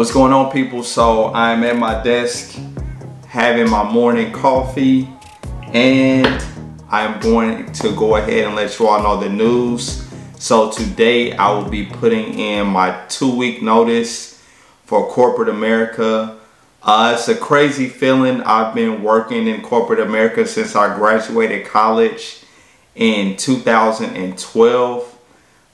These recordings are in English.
What's going on people? So I'm at my desk having my morning coffee and I'm going to go ahead and let you all know the news. So today I will be putting in my two week notice for corporate America. Uh, it's a crazy feeling. I've been working in corporate America since I graduated college in 2012.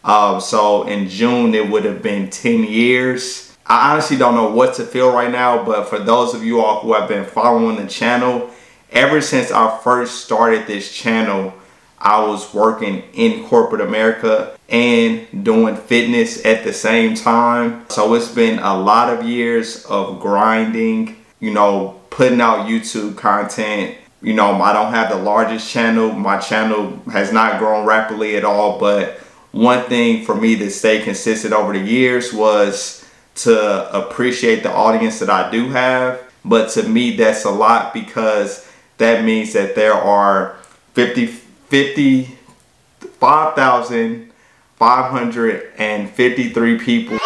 Uh, so in June it would have been 10 years. I honestly don't know what to feel right now, but for those of you all who have been following the channel, ever since I first started this channel, I was working in corporate America and doing fitness at the same time. So it's been a lot of years of grinding, you know, putting out YouTube content. You know, I don't have the largest channel. My channel has not grown rapidly at all, but one thing for me to stay consistent over the years was to appreciate the audience that I do have. But to me, that's a lot because that means that there are 50, 50 5,553 people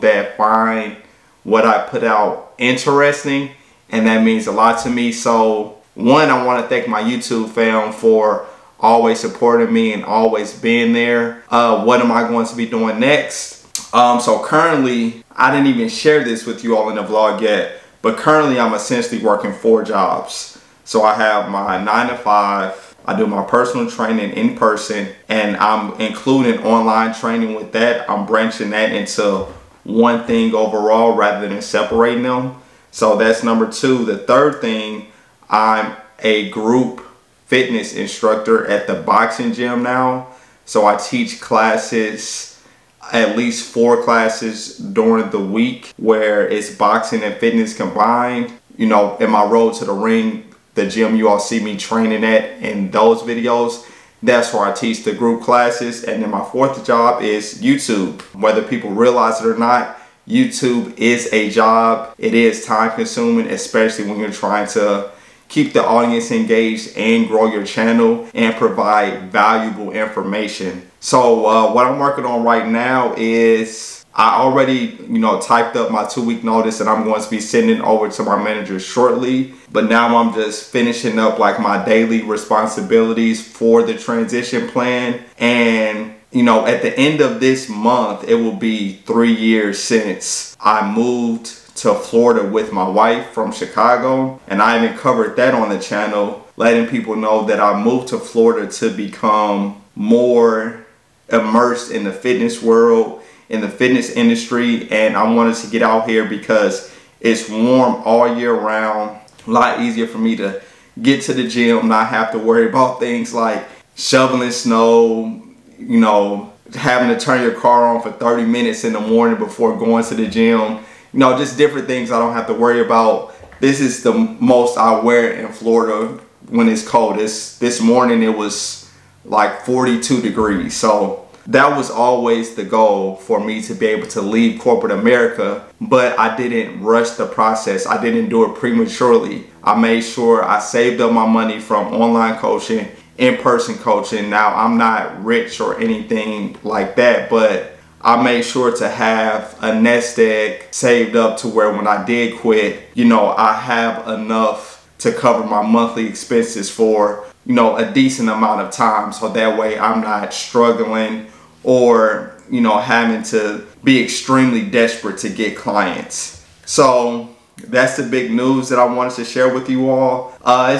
that find what I put out interesting and that means a lot to me. So one, I want to thank my YouTube fam for always supporting me and always being there. Uh, what am I going to be doing next? Um, so currently, I didn't even share this with you all in the vlog yet, but currently I'm essentially working four jobs. So I have my nine to five, I do my personal training in person, and I'm including online training with that. I'm branching that into one thing overall rather than separating them. So that's number two. The third thing, I'm a group fitness instructor at the boxing gym now. So I teach classes, at least four classes during the week where it's boxing and fitness combined. You know, in my road to the ring, the gym you all see me training at in those videos, that's where I teach the group classes. And then my fourth job is YouTube. Whether people realize it or not, YouTube is a job. It is time consuming, especially when you're trying to keep the audience engaged and grow your channel and provide valuable information. So uh, what I'm working on right now is I already, you know, typed up my two week notice and I'm going to be sending over to my manager shortly. But now I'm just finishing up like my daily responsibilities for the transition plan. And, you know, at the end of this month, it will be three years since I moved to Florida with my wife from Chicago. And I even covered that on the channel, letting people know that I moved to Florida to become more immersed in the fitness world, in the fitness industry. And I wanted to get out here because it's warm all year round. A lot easier for me to get to the gym, not have to worry about things like shoveling snow, you know, having to turn your car on for 30 minutes in the morning before going to the gym you know, just different things I don't have to worry about. This is the most I wear in Florida when it's cold. This, this morning it was like 42 degrees. So that was always the goal for me to be able to leave corporate America, but I didn't rush the process. I didn't do it prematurely. I made sure I saved up my money from online coaching, in-person coaching. Now I'm not rich or anything like that, but I made sure to have a nest egg saved up to where when I did quit, you know, I have enough to cover my monthly expenses for, you know, a decent amount of time. So that way I'm not struggling or, you know, having to be extremely desperate to get clients. So that's the big news that I wanted to share with you all. Uh,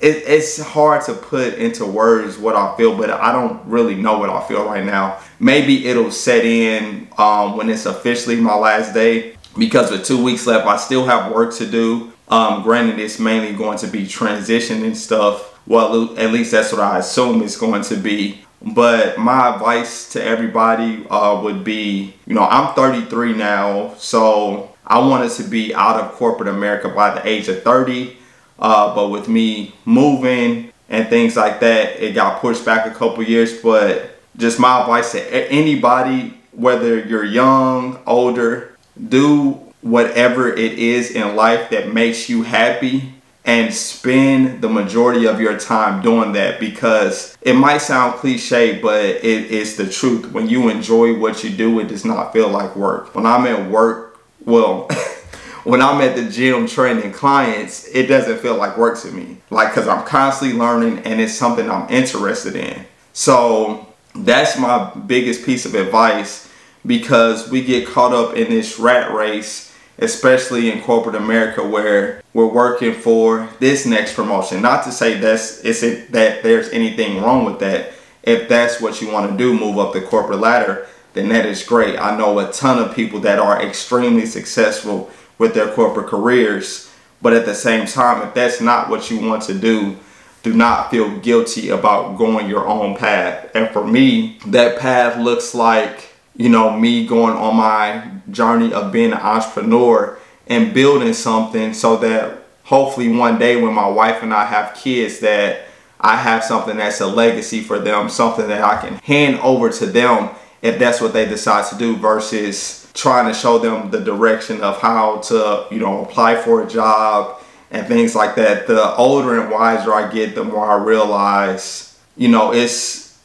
it, it's hard to put into words what I feel, but I don't really know what I feel right now. Maybe it'll set in um, when it's officially my last day because with two weeks left, I still have work to do. Um, granted, it's mainly going to be transition and stuff. Well, at least that's what I assume it's going to be. But my advice to everybody uh, would be, you know, I'm 33 now, so I wanted to be out of corporate America by the age of 30. Uh, but with me moving and things like that, it got pushed back a couple years. But just my advice to anybody, whether you're young, older, do whatever it is in life that makes you happy and spend the majority of your time doing that because it might sound cliche, but it is the truth. When you enjoy what you do, it does not feel like work. When I'm at work, well, when I'm at the gym training clients, it doesn't feel like work to me. Like, cause I'm constantly learning and it's something I'm interested in. So that's my biggest piece of advice because we get caught up in this rat race especially in corporate America where we're working for this next promotion. Not to say that's it's it, that there's anything wrong with that. If that's what you want to do, move up the corporate ladder, then that is great. I know a ton of people that are extremely successful with their corporate careers, but at the same time, if that's not what you want to do, do not feel guilty about going your own path. And for me, that path looks like you know, me going on my journey of being an entrepreneur and building something so that hopefully one day when my wife and I have kids that I have something that's a legacy for them, something that I can hand over to them if that's what they decide to do versus trying to show them the direction of how to, you know, apply for a job and things like that. The older and wiser I get, the more I realize, you know, it's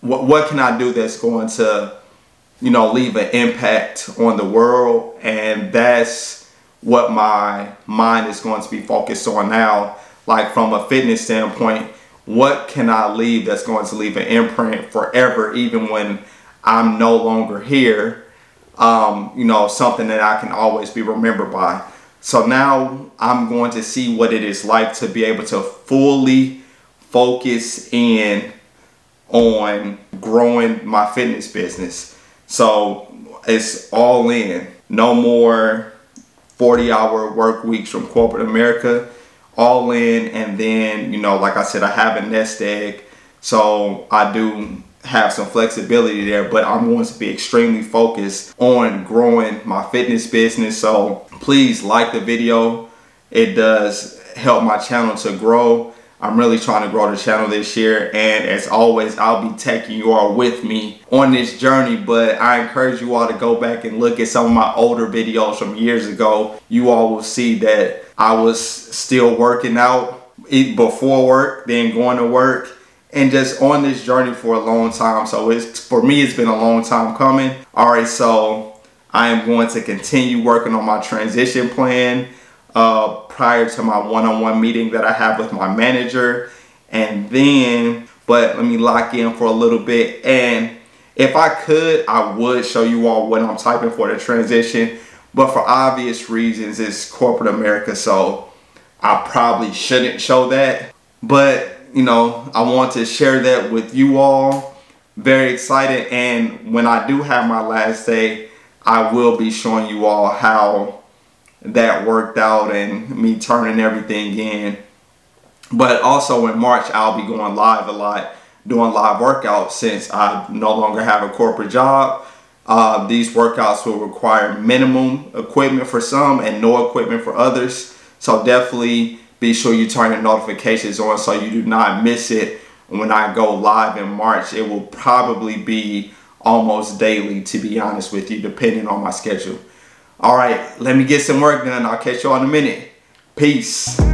what, what can I do that's going to you know, leave an impact on the world. And that's what my mind is going to be focused on now. Like from a fitness standpoint, what can I leave that's going to leave an imprint forever, even when I'm no longer here? Um, you know, something that I can always be remembered by. So now I'm going to see what it is like to be able to fully focus in on growing my fitness business. So it's all in. No more 40 hour work weeks from corporate America. All in. And then, you know, like I said, I have a nest egg. So I do have some flexibility there, but I'm going to be extremely focused on growing my fitness business. So please like the video. It does help my channel to grow. I'm really trying to grow the channel this year and as always I'll be taking you all with me on this journey but I encourage you all to go back and look at some of my older videos from years ago. You all will see that I was still working out before work then going to work and just on this journey for a long time so it's for me it's been a long time coming. Alright so I am going to continue working on my transition plan uh, prior to my one-on-one meeting that I have with my manager. And then, but let me lock in for a little bit. And if I could, I would show you all what I'm typing for the transition. But for obvious reasons, it's corporate America. So I probably shouldn't show that. But, you know, I want to share that with you all. Very excited. And when I do have my last day, I will be showing you all how that worked out and me turning everything in. But also in March, I'll be going live a lot, doing live workouts since I no longer have a corporate job. Uh, these workouts will require minimum equipment for some and no equipment for others. So definitely be sure you turn your notifications on so you do not miss it. When I go live in March, it will probably be almost daily, to be honest with you, depending on my schedule. All right, let me get some work done. I'll catch y'all in a minute. Peace.